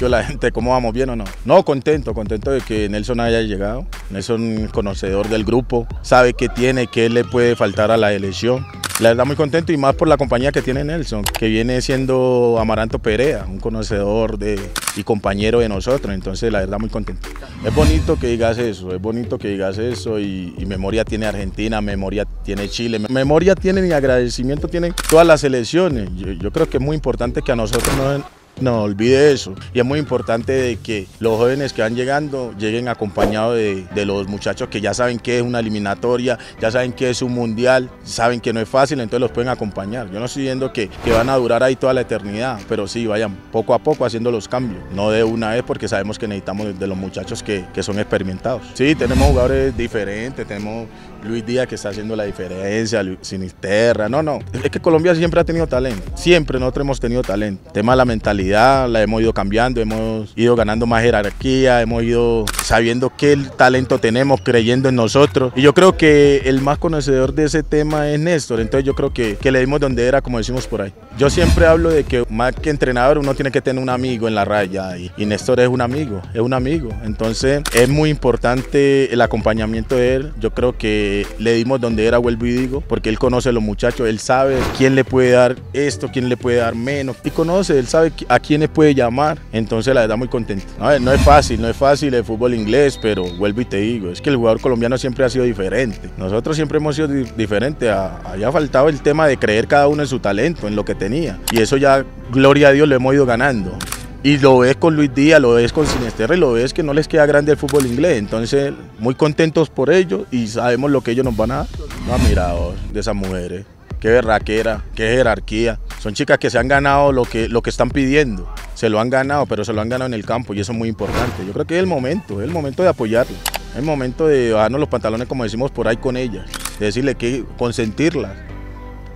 Yo la gente, ¿cómo vamos? ¿Bien o no? No, contento, contento de que Nelson haya llegado. Nelson, conocedor del grupo, sabe qué tiene, qué le puede faltar a la elección. La verdad muy contento y más por la compañía que tiene Nelson, que viene siendo Amaranto Perea, un conocedor de, y compañero de nosotros, entonces la verdad muy contento. Es bonito que digas eso, es bonito que digas eso y, memoria tiene Argentina, memoria tiene Chile, memoria tiene y agradecimiento tienen todas las elecciones. Yo, yo creo que es muy importante que a nosotros no no olvide eso. Y es muy importante de que los jóvenes que van llegando lleguen acompañados de, los muchachos que ya saben que es una eliminatoria, ya saben que es un mundial, saben que no es fácil, entonces los pueden acompañar. Yo no estoy diciendo que, que van a durar ahí toda la eternidad, pero sí vayan poco a poco haciendo los cambios. No de una vez porque sabemos que necesitamos de los muchachos que, que son experimentados. Sí, tenemos jugadores diferentes, tenemos Luis Díaz que está haciendo la diferencia, Sinisterra, no, no. Es que Colombia siempre ha tenido talento, siempre nosotros hemos tenido talento. tema de la mentalidad, la hemos ido cambiando, hemos ido ganando más jerarquía, hemos ido sabiendo qué talento tenemos, creyendo en nosotros. Y yo creo que el más conocedor de ese tema es Néstor, entonces yo creo que, que le dimos donde era, como decimos por ahí. Yo siempre hablo de que más que entrenador uno tiene que tener un amigo en la raya y, y Néstor es un amigo, es un amigo. Entonces es muy importante el acompañamiento de él. Yo creo que le dimos donde era, vuelvo y digo, porque él conoce a los muchachos, él sabe quién le puede dar esto, quién le puede dar menos, y conoce, él sabe a quién le puede llamar, entonces la verdad muy contento. No, es fácil, no es fácil el fútbol inglés, pero vuelvo y te digo, es que el jugador colombiano siempre ha sido diferente, nosotros siempre hemos sido diferentes, había faltado el tema de creer cada uno en su talento, en lo que tenía, y eso ya, gloria a Dios, lo hemos ido ganando. Y lo ves con Luis Díaz, lo ves con Sinesterra y lo ves que no les queda grande el fútbol inglés. Entonces, muy contentos por ello y sabemos lo que ellos nos van a dar. No, de esas mujeres. Qué berraquera, qué jerarquía. Son chicas que se han ganado lo que, lo que están pidiendo. Se lo han ganado, pero se lo han ganado en el campo y eso es muy importante. Yo creo que es el momento, es el momento de apoyarlas. Es el momento de bajarnos los pantalones, como decimos por ahí, con ellas. De decirle que consentirlas,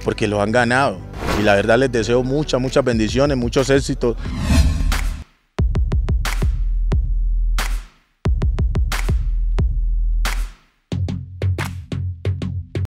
porque lo han ganado. Y la verdad les deseo muchas, muchas bendiciones, muchos éxitos.